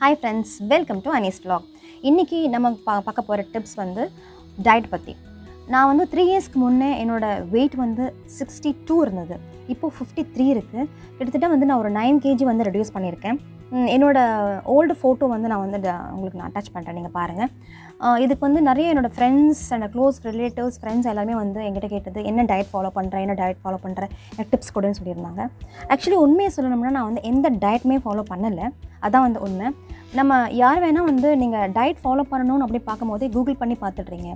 Hi friends welcome to Anis vlog. இன்றைக்கி நம்ம பா பார்க்க போகிற டிப்ஸ் வந்து டயட் பற்றி நான் வந்து த்ரீ இயர்ஸ்க்கு முன்னே என்னோடய வெயிட் வந்து சிக்ஸ்டி டூ இருந்தது. இப்போது ஃபிஃப்டி த்ரீ இருக்குது கிட்டத்தட்ட வந்து நான் ஒரு நைன் கேஜி வந்து ரெடியூஸ் பண்ணியிருக்கேன். என்னோடய ஓல்டு ஃபோட்டோ வந்து நான் வந்து ட- உங்களுக்கு நான் அட்டாச் பண்ணுறேன் நீங்கள் பாருங்கள் இதுக்கு வந்து நிறைய என்னோடய friends and close relatives friends எல்லாமே வந்து என்கிட்ட கேட்டது என்ன டயட் ஃபாலோ பண்ணுறேன் என்ன டயட் ஃபாலோ பண்ணுறேன் எனக்கு டிப்ஸ் கொடுன்னு சொல்லியிருந்தாங்க. ஆக்சுவலி உண்மையை சொல்லணும்னா நான் வந்து எந்த டயட்டுமே ஃபாலோ பண்ணலை. அதான் வந்து உண்மை. நம்ம யார் வேணால் வந்து நீங்கள் டயட் ஃபாலோ பண்ணணும்னு அப்படி பார்க்கும்போதே கூகுள் பண்ணி பார்த்துட்றீங்க.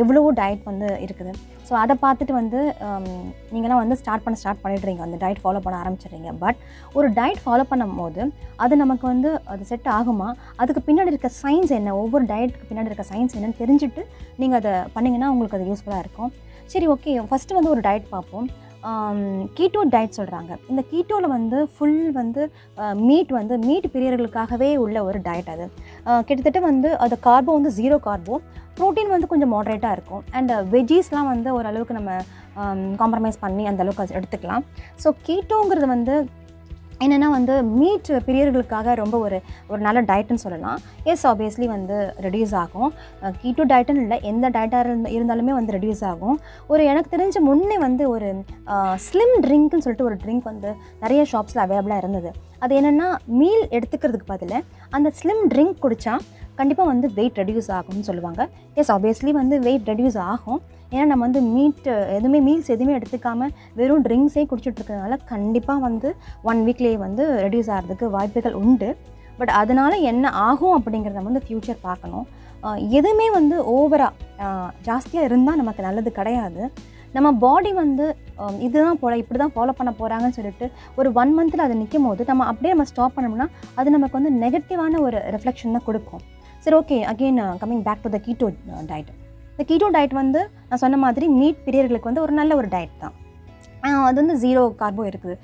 எவ்வளவோ டயட் வந்து இருக்குது. ஸோ அதை பார்த்துட்டு வந்து நீங்களாம் வந்து ஸ்டார்ட் பண்ண ஸ்டார்ட் பண்ணிடுறீங்க. அந்த டயட் ஃபாலோ பண்ண ஆரம்பிச்சிடுறீங்க. பட் ஒரு டயட் ஃபாலோ பண்ணும்போது அது நமக்கு வந்து அது செட் ஆகுமா? அதுக்கு பின்னாடி இருக்க சயின்ஸ் என்ன? ஒவ்வொரு டயட்டுக்கு பின்னாடி இருக்க சயின்ஸ் என்னன்னு தெரிஞ்சுட்டு நீங்கள் அதை பண்ணிங்கன்னா உங்களுக்கு அது யூஸ்ஃபுல்லாக இருக்கும். சரி ஓகே ஃபஸ்ட்டு வந்து ஒரு டயட் பார்ப்போம். கீட்டோ டயட் சொல்கிறாங்க இந்த கீட்டோவில் வந்து ஃபுல் வந்து மீட் வந்து மீட் பிரியர்களுக்காகவே உள்ள ஒரு டயட் அது. கிட்டத்தட்ட வந்து அது கார்போ வந்து ஜீரோ கார்போ ப்ரோட்டீன் வந்து கொஞ்சம் மாட்ரேட்டாக இருக்கும். அண்ட் வெஜ்ஜீஸ்லாம் வந்து ஓரளவுக்கு நம்ம காம்ப்ரமைஸ் பண்ணி அந்த அளவுக்கு அது எடுத்துக்கலாம். ஸோ கீட்டோங்கிறது வந்து என்னென்னா வந்து மீட் பிரியர்களுக்காக ரொம்ப ஒரு ஒரு நல்ல டயட்டுன்னு சொல்லலாம். எஸ் ஆப்வியஸ்லி வந்து ரெடியூஸ் ஆகும். கீட்டோ டயட்னு இல்லை எந்த டயட்டாக இருந்த இருந்தாலுமே வந்து ரெடியூஸ் ஆகும். ஒரு எனக்கு தெரிஞ்ச முன்னே வந்து ஒரு ஸ்லிம் ட்ரிங்க்னு சொல்லிட்டு ஒரு ட்ரிங்க் வந்து நிறைய ஷாப்ஸில் அவைலபிளாக இருந்தது. அது என்னென்னா மீல் எடுத்துக்கிறதுக்கு பதில் அந்த ஸ்லிம் ட்ரிங்க் குடித்தா கண்டிப்பாக வந்து வெயிட் ரெடியூஸ் ஆகும்னு சொல்லுவாங்க. எஸ் ஆப்வியஸ்லி வந்து வெயிட் ரெடியூஸ் ஆகும். ஏன்னா நம்ம வந்து மீட் எதுவுமே மீல்ஸ் எதுவுமே எடுத்துக்காமல் வெறும் ட்ரிங்க்ஸே குடிச்சிட்ருக்கிறதுனால கண்டிப்பாக வந்து ஒன் வீக்லேயே வந்து ரெடியூஸ் ஆகிறதுக்கு வாய்ப்புகள் உண்டு. பட் அதனால் என்ன ஆகும் அப்படிங்கிறத வந்து ஃப்யூச்சர் பார்க்கணும். எதுவுமே வந்து ஓவராக ஜாஸ்தியாக இருந்தால் நமக்கு நல்லது கிடையாது. நம்ம பாடி வந்து இதுதான் போல இப்படி தான் ஃபாலோ பண்ண போகிறாங்கன்னு சொல்லிட்டு ஒரு ஒன் மந்தில் அது நிற்கும் போது நம்ம அப்படியே நம்ம ஸ்டாப் பண்ணோம்னா அது நமக்கு வந்து நெகட்டிவான ஒரு ரிஃப்ளெக்ஷன் தான் கொடுக்கும். சரி okay again coming back to the keto diet இந்த கீட்டோ டயட் வந்து நான் சொன்ன மாதிரி மீட் பிரியர்களுக்கு வந்து ஒரு நல்ல ஒரு டயட் தான். அது வந்து ஜீரோ கார்போ இருக்குது.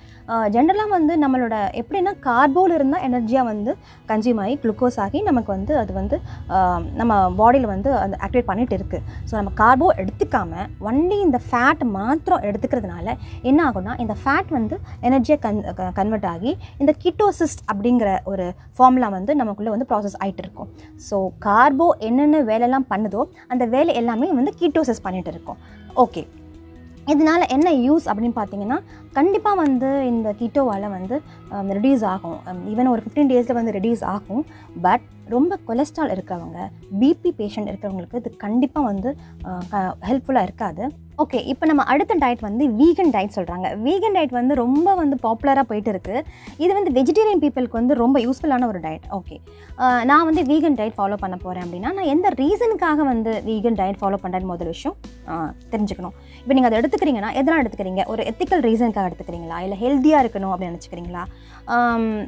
ஜென்ரலாக வந்து நம்மளோட எப்படின்னா கார்போவில் இருந்தால் எனர்ஜியாக வந்து கன்சியூம் ஆகி குளுக்கோஸ் ஆகி நமக்கு வந்து அது வந்து நம்ம பாடியில் வந்து அந்த ஆக்டிவேட் பண்ணிகிட்டு இருக்குது ஸோ நம்ம கார்போ எடுத்துக்காமல் ஒன்லி இந்த ஃபேட் மாத்திரம் எடுத்துக்கிறதுனால என்ன ஆகும்னா இந்த ஃபேட் வந்து எனர்ஜியை கன் கன்வெர்ட் ஆகி இந்த கிட்டோசிஸ்ட் அப்படிங்கிற ஒரு ஃபார்முலா வந்து நமக்குள்ளே வந்து ப்ராசஸ் ஆகிட்டு இருக்கும். ஸோ கார்போ என்னென்ன வேலையெல்லாம் பண்ணுதோ அந்த வேலை எல்லாமே வந்து கீட்டோசிஸ் பண்ணிகிட்டு இருக்கும். ஓகே இதனால் என்ன யூஸ் அப்படின்னு பார்த்தீங்கன்னா கண்டிப்பாக வந்து இந்த கிட்டோவால் வந்து Um, ரெடியூஸ் ஆகும். Um, ஈவன் ஒரு ஃபிஃப்டீன் டேஸில் வந்து ரெடியூஸ் ஆகும். பட் ரொம்ப கொலஸ்ட்ரால் இருக்கிறவங்க பிபி பேஷண்ட் இருக்கிறவங்களுக்கு இது கண்டிப்பாக வந்து uh, ஹெல்ப்ஃபுல்லாக இருக்காது. ஓகே இப்போ நம்ம அடுத்த டயட் வந்து வீகன் டயட் சொல்கிறாங்க வீகன் டயட் வந்து ரொம்ப வந்து பாப்புலராக போயிட்டு இருக்குது இது வந்து வெஜிடேரியன் பீப்புளுக்கு வந்து ரொம்ப யூஸ்ஃபுல்லான ஒரு டயட் ஓகே uh, நான் வந்து வீகன் டயட் ஃபாலோ பண்ண போகிறேன் அப்படின்னா நான் எந்த ரீசனுக்காக வந்து வீகன் டயட் ஃபாலோ பண்ணுறேன்னு முதல் விஷயம் uh, தெரிஞ்சுக்கணும். இப்போ நீங்கள் அதை எடுத்துக்கிறீங்கன்னா எதனால் எடுத்துக்கிறீங்க? ஒரு எத்திக்கல் ரீசனுக்காக எடுத்துக்கிறீங்களா? இல்லை ஹெல்த்தியாக இருக்கணும் அப்படின்னு நினச்சிக்கிறீங்களா?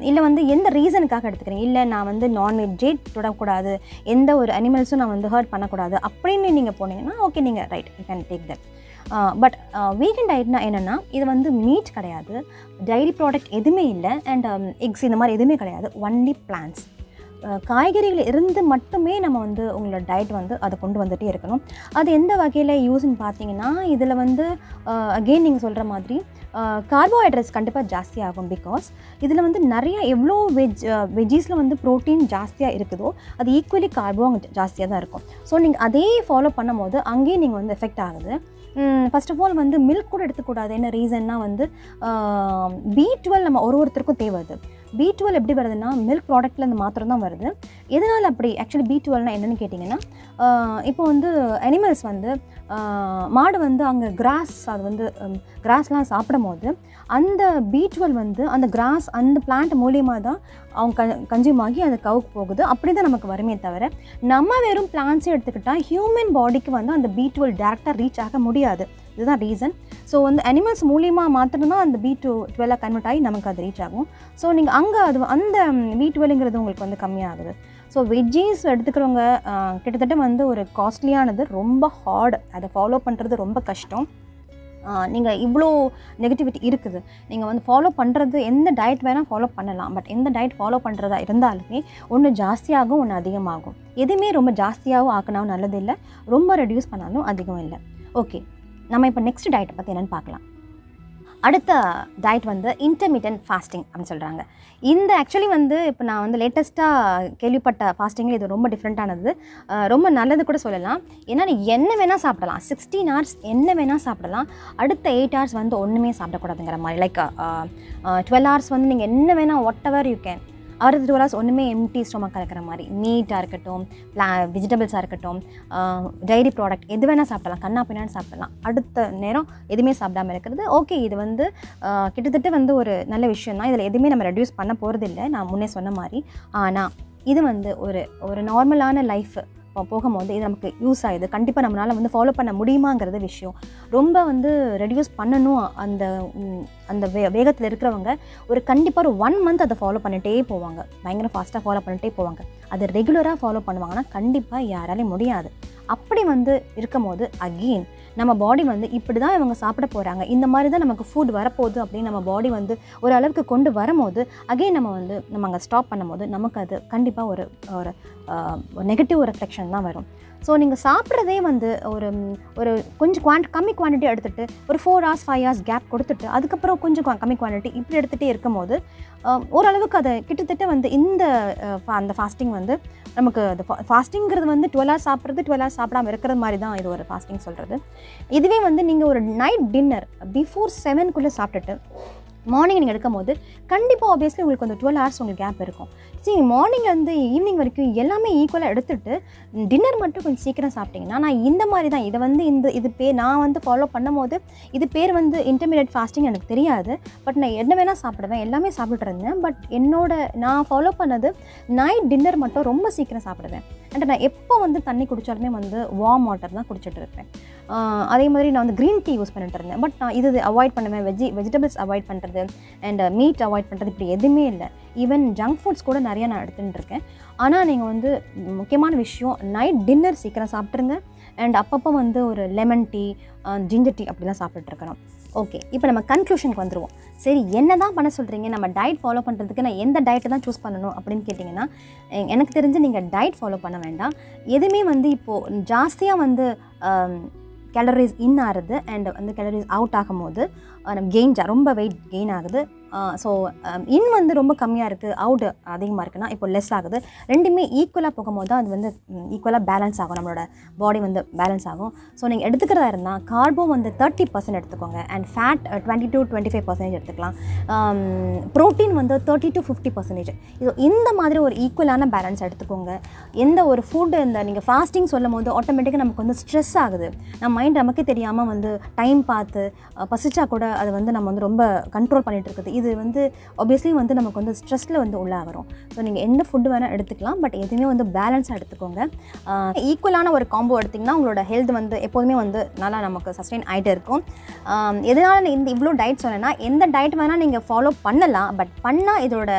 இல்லை வந்து எந்த ரீசனுக்காக எடுத்துக்கிறீங்க? இல்லை நான் வந்து நான்வெஜ்ஜே தொடக்கூடாது எந்த ஒரு அனிமல்ஸும் நான் வந்து ஹர்ட் பண்ணக்கூடாது அப்படின்னு நீங்கள் போனீங்கன்னா ஓகே நீங்கள் right you can take that but vegan டயட்னா என்னென்னா இது வந்து மீட் கிடையாது டைரி ப்ராடக்ட் எதுவுமே இல்லை அண்ட் எக்ஸ் இந்த மாதிரி எதுவுமே கிடையாது ஒன்லி பிளான்ஸ் காய்கறிகள் இருந்து மட்டுமே நம்ம வந்து உங்களோட டயட் வந்து அதை கொண்டு வந்துகிட்டே இருக்கணும். அது எந்த வகையில் யூஸ்ன்னு பார்த்தீங்கன்னா இதில் வந்து அகெயின் நீங்கள் சொல்கிற மாதிரி கார்போஹைட்ரேட்ஸ் கண்டிப்பாக ஜாஸ்தி ஆகும் பிகாஸ் இதில் வந்து நிறைய எவ்வளோ வெஜ் வெஜ்ஜீஸில் வந்து ப்ரோட்டீன் ஜாஸ்தியாக இருக்குதோ அது ஈக்குவலி கார்போ ஜாஸ்தியாக தான் இருக்கும். ஸோ நீங்கள் அதே ஃபாலோ பண்ணும்போது அங்கேயும் நீங்கள் வந்து எஃபெக்ட் ஆகுது. ஃபர்ஸ்ட் ஆஃப் ஆல் வந்து மில்க் கூட எடுத்துக்கூடாது. என்ன ரீசன்னா வந்து பி டுவெல் நம்ம ஒரு ஒருத்தருக்கும் தேவை அது. பி டுவெல் எப்படி வருதுன்னா மில்க் ப்ராடக்ட்டில் மாத்திரம் தான் வருது. எதனால் அப்படி? ஆக்சுவலி பி டுவெல்னால் என்னென்னு கேட்டிங்கன்னா இப்போ வந்து அனிமல்ஸ் வந்து மாடு வந்து அங்கே கிராஸ் அது வந்து கிராஸ்லாம் சாப்பிடும் போது அந்த பி டுவெல் வந்து அந்த கிராஸ் அந்த பிளான்ட் மூலியமாக தான் அவங்க க கன்சியூம் ஆகி அது கவுக்கு போகுது. அப்படி தான் நமக்கு வருமே தவிர நம்ம வெறும் பிளான்ஸே எடுத்துக்கிட்டால் ஹியூமன் பாடிக்கு வந்து அந்த பி டுவெல் டேரெக்டாக ரீச் ஆக முடியாது. இதுதான் ரீசன் ஸோ வந்து அனிமல்ஸ் மூலியமாக மாத்திரம்தான் அந்த பி டூ டுவெல்லாக கன்வெர்ட் ஆகி நமக்கு அது ரீச் ஆகும். ஸோ நீங்கள் அங்கே அது அந்த பி டுவெல்ங்கிறது உங்களுக்கு வந்து கம்மியாகுது. ஸோ வெஜ்ஜீஸ் எடுத்துக்கிறவங்க கிட்டத்தட்ட வந்து ஒரு காஸ்ட்லியானது ரொம்ப ஹார்டு அதை ஃபாலோ பண்ணுறது ரொம்ப கஷ்டம். நீங்கள் இவ்வளோ நெகட்டிவிட்டி இருக்குது. நீங்கள் வந்து ஃபாலோ பண்ணுறது எந்த டயட் வேணால் ஃபாலோ பண்ணலாம். பட் எந்த டயட் ஃபாலோ பண்ணுறதா இருந்தாலுமே ஒன்று ஜாஸ்தியாகும் ஒன்று அதிகமாகும். எதுவுமே ரொம்ப ஜாஸ்தியாகவும் ஆக்கினாவும் நல்லதில்லை. ரொம்ப ரெடியூஸ் பண்ணாலும் அதிகம் இல்லை. ஓகே நம்ம இப்போ நெக்ஸ்ட் டயட்டை பற்றி என்னென்னு பார்க்கலாம். அடுத்த டயட் வந்து இன்டர்மீடியன்ட் ஃபாஸ்டிங் அப்படின்னு சொல்கிறாங்க இந்த ஆக்சுவலி வந்து இப்போ நான் வந்து லேட்டஸ்ட்டாக கேள்விப்பட்ட ஃபாஸ்டிங்கில் இது ரொம்ப டிஃப்ரெண்ட்டானது ரொம்ப நல்லது கூட சொல்லலாம். ஏன்னா என்ன வேணால் சாப்பிடலாம். சிக்ஸ்டீன் ஹவர்ஸ் என்ன வேணால் சாப்பிடலாம். அடுத்த எயிட் ஹவர்ஸ் வந்து ஒன்றுமே சாப்பிடக்கூடாதுங்கிற மாதிரி. லைக் டுவெல் ஹவர்ஸ் வந்து நீங்கள் என்ன வேணால் வாட் எவர் யூ கேன் அடுத்த டுவெல் ஹவர்ஸ் ஒன்றுமே எம்டி ஸ்டொமக்காக கலக்கிற மாதிரி. மீட்டாக இருக்கட்டும் பிளா வெஜிடபிள்ஸாக இருக்கட்டும் டைரி ப்ராடக்ட் எது வேணால் சாப்பிடலாம். கண்ணா பின்னான்னு சாப்பிடலாம். அடுத்த நேரம் எதுவுமே சாப்பிடாம இருக்கிறது. ஓகே இது வந்து கிட்டத்தட்ட வந்து ஒரு நல்ல விஷயம் தான். இதில் எதுவுமே நம்ம ரெடியூஸ் பண்ண போகிறது இல்லை நான் முன்னே சொன்ன மாதிரி. ஆனால் இது வந்து ஒரு ஒரு நார்மலான லைஃப் போகும்போது இது நமக்கு யூஸ் ஆகுது கண்டிப்பாக நம்மளால் வந்து ஃபாலோ பண்ண முடியுமாங்கிறது விஷயம். ரொம்ப வந்து ரெடியூஸ் பண்ணணும் அந்த அந்த வே வேகத்தில் இருக்கிறவங்க ஒரு கண்டிப்பாக ஒரு ஒன் மந்த் அதை ஃபாலோ பண்ணிகிட்டே போவாங்க. பயங்கர ஃபாஸ்ட்டாக ஃபாலோ பண்ணிகிட்டே போவாங்க. அதை ரெகுலராக ஃபாலோ பண்ணுவாங்கன்னா கண்டிப்பாக யாராலையும் முடியாது. அப்படி வந்து இருக்கும்போது அகெயின் நம்ம பாடி வந்து இப்படி தான் இவங்க சாப்பிட போகிறாங்க இந்த மாதிரி தான் நமக்கு ஃபுட் வரப்போகுது அப்படின்னு நம்ம பாடி வந்து ஒரு அளவுக்கு கொண்டு வரும்போது அகெயின் நம்ம வந்து நம்ம அங்கே ஸ்டாப் பண்ணும்போது நமக்கு அது கண்டிப்பாக ஒரு ஒரு நெகட்டிவ் ரெஃப்ளெக்ஷன் தான் வரும். ஸோ நீங்கள் சாப்பிட்றதே வந்து ஒரு ஒரு கொஞ்சம் குவான்ட் கம்மி குவான்டிட்டி எடுத்துகிட்டு ஒரு four hours five hours gap கொடுத்துட்டு அதுக்கப்புறம் கொஞ்சம் கம்மி குவான்டிட்டி இப்படி எடுத்துகிட்டே இருக்கும்போது போது ஓரளவுக்கு அதை கிட்டத்தட்ட வந்து இந்த அந்த ஃபாஸ்டிங் வந்து நமக்கு அது ஃபாஸ்டிங்கிறது வந்து டுவெல் ஹவர்ஸ் சாப்பிட்றது டுவெல் ஹவர்ஸ் சாப்பிடாம இருக்கிற மாதிரி தான் இது ஒரு ஃபாஸ்டிங் சொல்கிறது இதுவே வந்து நீங்கள் ஒரு நைட் டின்னர் பிஃபோர் செவன்குள்ளே சாப்பிட்டுட்டு மார்னிங் நீங்கள் எடுக்கும்போது கண்டிப்பாக ஆப்வியஸ்லி உங்களுக்கு அந்த டுவெல் ஹவர்ஸ் உங்களுக்கு கேப் இருக்கும். சரி மார்னிங்லேருந்து ஈவினிங் வரைக்கும் எல்லாமே ஈக்குவலாக எடுத்துட்டு டின்னர் மட்டும் கொஞ்சம் சீக்கிரம் சாப்பிட்டீங்கன்னா நான் இந்த மாதிரி தான் இதை வந்து இந்த இது பேர் நான் வந்து ஃபாலோ பண்ணும்போது இது பேர் வந்து இன்டர்மீடியட் ஃபாஸ்டிங் எனக்கு தெரியாது. பட் நான் என்ன வேணால் சாப்பிடுவேன் எல்லாமே சாப்பிட்டுட்டு இருந்தேன். பட் என்னோட நான் ஃபாலோ பண்ணது நைட் டின்னர் மட்டும் ரொம்ப சீக்கிரம் சாப்பிடுவேன். அண்ட் நான் எப்போ வந்து தண்ணி குடித்தாலுமே வந்து வார்ம் வாட்டர் தான் குடிச்சிட்டு இருப்பேன். அதே மாதிரி நான் வந்து க்ரீன் டீ யூஸ் பண்ணிட்டு இருந்தேன். பட் நான் இது அவாய்ட் பண்ணுவேன். வெஜி வெஜிடபிள்ஸ் அவாய்ட் பண்ணுறது அண்ட் மீட் அவாய்ட் பண்ணுறது இப்படி எதுவுமே இல்லை. ஈவன் ஜங்க் ஃபுட்ஸ் கூட நிறைய நான் எடுத்துகிட்டு இருக்கேன். ஆனால் நீங்கள் வந்து முக்கியமான விஷயம் நைட் டின்னர் சீக்கிரம் சாப்பிட்ருங்க அண்ட் அப்பப்போ வந்து ஒரு லெமன் டீ ஜிஞ்சர் டீ அப்படிலாம் சாப்பிட்டுட்டு ஓகே இப்போ நம்ம கன்க்ளூஷனுக்கு வந்துடுவோம் சரி என்ன தான் பண்ண சொல்கிறீங்க நம்ம டயட் ஃபாலோ பண்ணுறதுக்கு நான் எந்த டயட்டை தான் சூஸ் பண்ணணும் அப்படின்னு கேட்டிங்கன்னா எனக்கு தெரிஞ்சு நீங்கள் டயட் ஃபாலோ பண்ண வேண்டாம். எதுவுமே வந்து இப்போது ஜாஸ்தியாக வந்து கேலரிஸ் இன் ஆகுது அண்ட் வந்து கேலரிஸ் அவுட் ஆகும்போது நம்ம கெயின் ரொம்ப வெயிட் கெயின் ஆகுது. ஸோ இன் வந்து ரொம்ப கம்மியாக இருக்குது அவுட் அதிகமாக இருக்குன்னா இப்போ லெஸ் ஆகுது. ரெண்டுமே ஈக்குவலாக போகும்போது தான் அது வந்து ஈக்குவலாக பேலன்ஸ் ஆகும். நம்மளோட பாடி வந்து பேலன்ஸ் ஆகும். ஸோ நீங்கள் எடுத்துக்கிறதா இருந்தால் கார்போ வந்து தேர்ட்டி பர்சன்ட் எடுத்துக்கோங்க. And fat twenty to twenty five percentage எடுத்துக்கலாம். ப்ரோட்டீன் வந்து தேர்ட்டி டு ஃபிஃப்டி பர்சன்டேஜ் இது இந்த மாதிரி ஒரு ஈக்குவலான பேலன்ஸ் எடுத்துக்கோங்க. எந்த ஒரு ஃபுட்டு இந்த நீங்கள் ஃபாஸ்டிங் சொல்லும் போது ஆட்டோமேட்டிக்காக நமக்கு வந்து ஸ்ட்ரெஸ் ஆகுது. நம்ம மைண்ட் நமக்கே தெரியாமல் வந்து டைம் பார்த்து பசிச்சா கூட அதை வந்து நம்ம வந்து ரொம்ப கண்ட்ரோல் பண்ணிகிட்டு இருக்குது. இது வந்து obviously வந்து நமக்கு வந்து ஸ்ட்ரெஸ்ஸில் வந்து உள்ளாகிறோம் ஸோ நீங்கள் எந்த ஃபுட்டு வேணால் எடுத்துக்கலாம் பட் எதுவுமே வந்து பேலன்ஸாக எடுத்துக்கோங்க. ஈக்குவலான ஒரு காம்போ எடுத்திங்கன்னா உங்களோட ஹெல்த் வந்து எப்போதுமே வந்து நல்லா நமக்கு சஸ்டெயின் ஆகிட்டே இருக்கும். எதனால் எதனால நான் இந்த இவ்வளோ டயட் சொன்னேன்னா எந்த டயட் வேணால் நீங்கள் ஃபாலோ பண்ணலாம் பட் பண்ணால் இதோட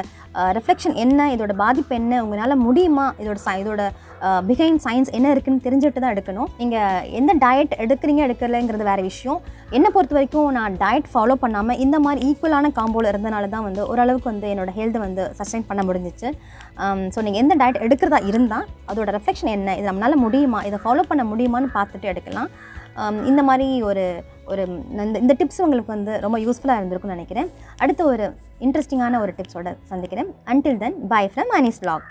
ரிஃப்ளெக்ஷன் என்ன இதோட பாதிப்பு என்ன உங்களால் முடியுமா இதோட ச இதோட பிஹைண்ட் சயின்ஸ் என்ன இருக்குன்னு தெரிஞ்சுட்டு தான் எடுக்கணும். நீங்கள் எந்த டயட் எடுக்கிறீங்க எடுக்கலைங்கிறது வேறு விஷயம். என்னை பொறுத்த வரைக்கும் நான் டயட் ஃபாலோ பண்ணாமல் இந்த மாதிரி ஈக்குவலான காம்போவில் இருந்தனால தான் வந்து ஓரளவுக்கு வந்து என்னோட ஹெல்த்தை வந்து சஸ்டைன் பண்ண முடிஞ்சிச்சு. ஸோ நீங்கள் எந்த டயட் எடுக்கிறதா இருந்தால் அதோட ரெஃப்ளெக்ஷன் என்ன? இது நம்மளால் முடியுமா? இதை ஃபாலோ பண்ண முடியுமான்னு பார்த்துட்டு எடுக்கலாம். இந்த மாதிரி ஒரு ஒரு இந்த இந்த டிப்ஸ் உங்களுக்கு வந்து ரொம்ப யூஸ்ஃபுல்லாக இருந்திருக்கும்னு நினைக்கிறேன். அடுத்த ஒரு இன்ட்ரெஸ்டிங்கான ஒரு டிப்ஸோட சந்திக்கிறேன். Until then bye from Anis blog